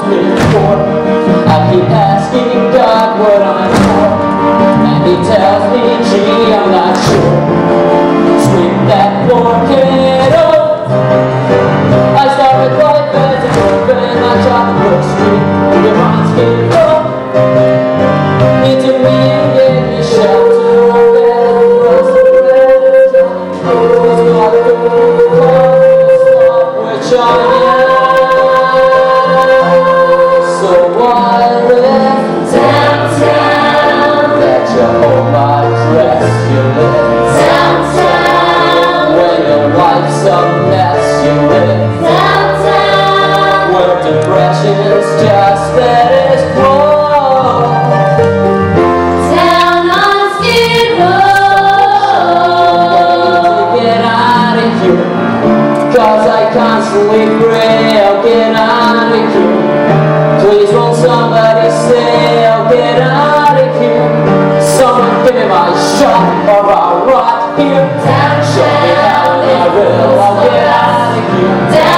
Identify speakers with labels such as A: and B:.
A: I keep asking God what I'm for And he tells me, gee, I'm not sure. Sweep that poor kid up I start with life as an orphan I drop the street Your mind's getting up Into me and get me shelter on bed Rose the bread Johnny knows not the call Which I am Downtown, When your life's a mess You live. Where depression's just
B: down on Skid Row.
A: Get out of here. Cause I constantly pray I'll get out Show